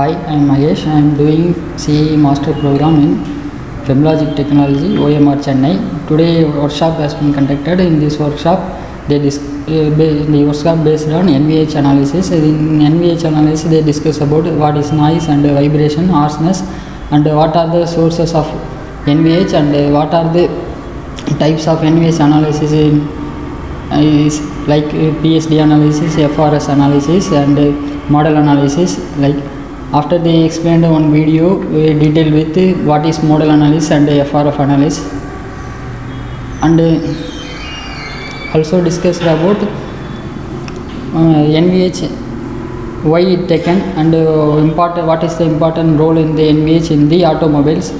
Hi, I am Mahesh. I am doing CE Master Program in Femlogic Technology, OMR Chennai. Today, workshop has been conducted. In this workshop, they dis- uh, the workshop based on NVH analysis. In NVH analysis, they discuss about what is noise and vibration, harshness, and what are the sources of NVH and what are the types of NVH analysis in uh, like PSD analysis, FRF analysis, and modal analysis. Like after they explained one video uh, detail with uh, what is modal analysis and uh, FRF analysis, and uh, also discussed about uh, NVH why it taken and uh, important what is the important role in the NVH in the automobiles